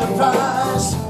The price.